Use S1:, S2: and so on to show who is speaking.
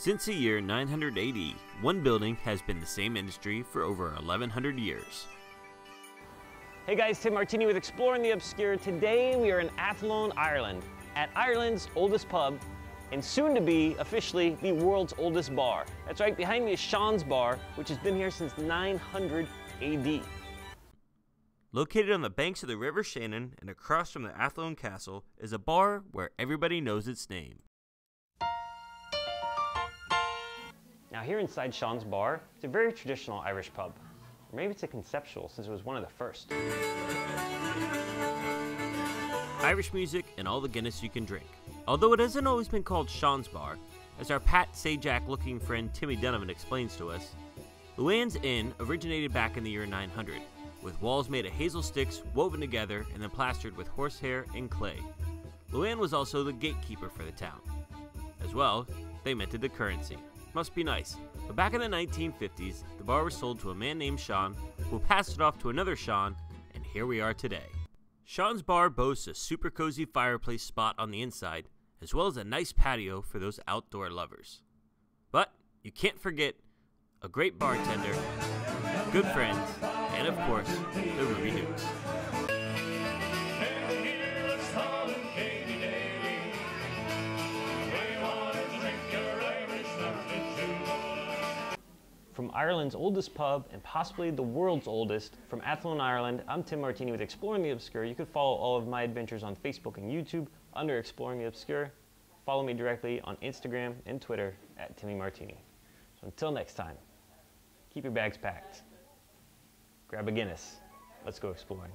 S1: Since the year 980, one building has been the same industry for over 1100 years.
S2: Hey guys, Tim Martini with Exploring the Obscure. Today we are in Athlone, Ireland, at Ireland's oldest pub, and soon to be officially the world's oldest bar. That's right, behind me is Sean's Bar, which has been here since 900 AD.
S1: Located on the banks of the River Shannon and across from the Athlone Castle is a bar where everybody knows its name.
S2: Now here inside Sean's Bar, it's a very traditional Irish pub. Or maybe it's a conceptual since it was one of the first.
S1: Irish music and all the Guinness you can drink. Although it hasn't always been called Sean's Bar, as our Pat Sajak looking friend Timmy Donovan explains to us, Luanne's Inn originated back in the year 900, with walls made of hazel sticks woven together and then plastered with horsehair and clay. Luann was also the gatekeeper for the town. As well, they minted the currency. Must be nice. But back in the 1950s, the bar was sold to a man named Sean, who passed it off to another Sean, and here we are today. Sean's Bar boasts a super cozy fireplace spot on the inside, as well as a nice patio for those outdoor lovers. But you can't forget a great bartender, good friends, and of course, the Ruby
S2: From Ireland's oldest pub and possibly the world's oldest, from Athlone, Ireland, I'm Tim Martini with Exploring the Obscure. You can follow all of my adventures on Facebook and YouTube under Exploring the Obscure. Follow me directly on Instagram and Twitter at Timmy Martini. So until next time, keep your bags packed. Grab a Guinness. Let's go exploring.